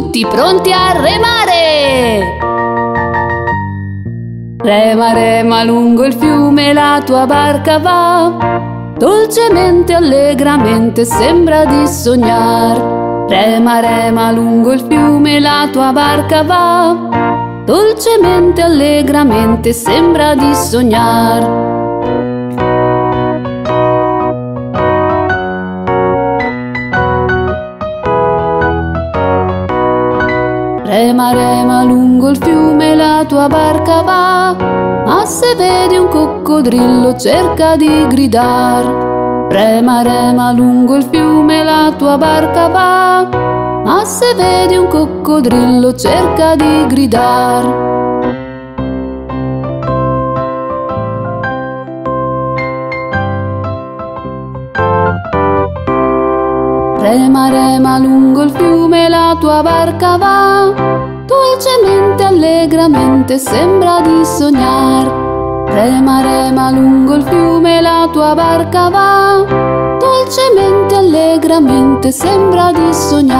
tutti pronti a remare! Rema, rema lungo il fiume, la tua barca va, dolcemente, allegramente sembra di sognar. Rema, rema lungo il fiume, la tua barca va, dolcemente, allegramente sembra di sognar. Rema, rema lungo il fiume la tua barca va, ma se vedi un coccodrillo cerca di gridar. Rema, rema lungo il fiume la tua barca va, ma se vedi un coccodrillo cerca di gridar. Rema, rema lungo il fiume la tua barca va, dolcemente, allegramente sembra di sognar. Rema, rema lungo il fiume la tua barca va, dolcemente, allegramente sembra di sognar.